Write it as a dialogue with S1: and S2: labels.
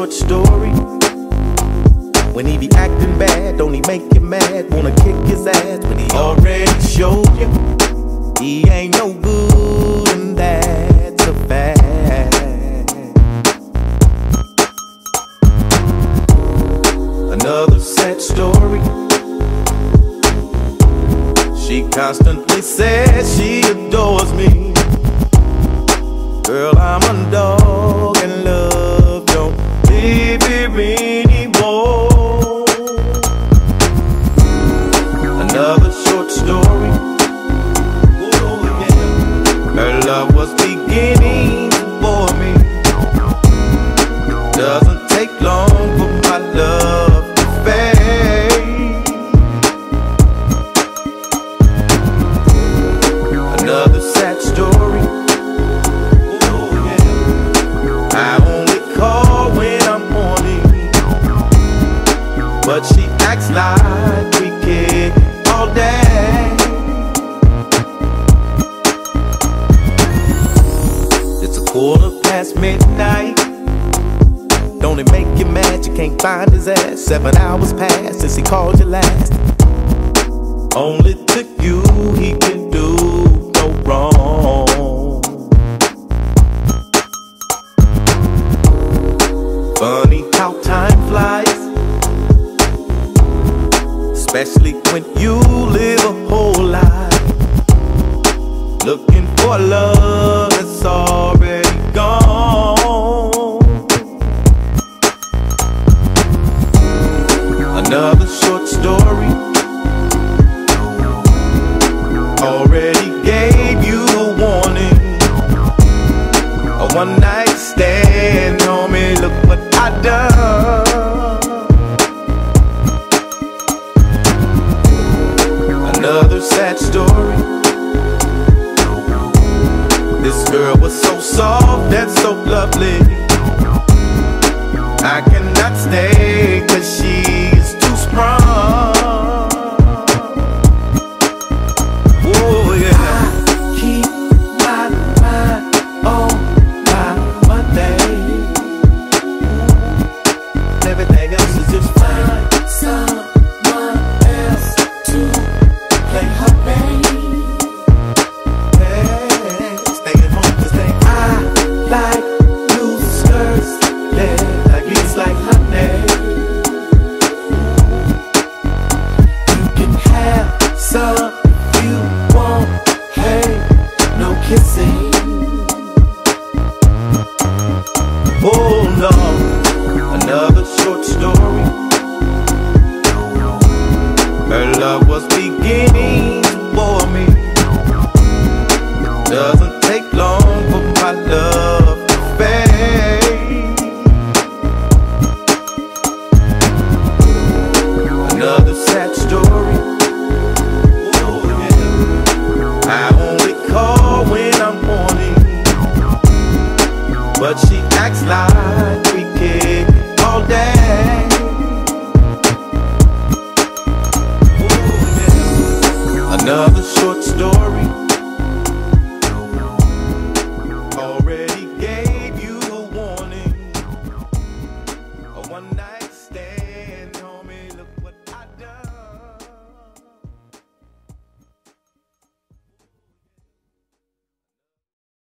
S1: short story. When he be acting bad, don't he make you mad? Wanna kick his ass when he already showed you he ain't no good, and that's a fact. Another sad story. She constantly says she adores me. Girl, I'm a Another make you mad you can't find his ass? Seven hours passed since he called you last. Only to you he can do no wrong. Funny how time flies, especially when you live a whole life looking for love that's already Another short story. Already gave you a warning. A one night stand, homie. Look what I done. Another sad story. This girl was so soft and so lovely. I cannot stay you want. Hey, no kissing. Oh no, another short story. Her love was beginning for me. Doesn't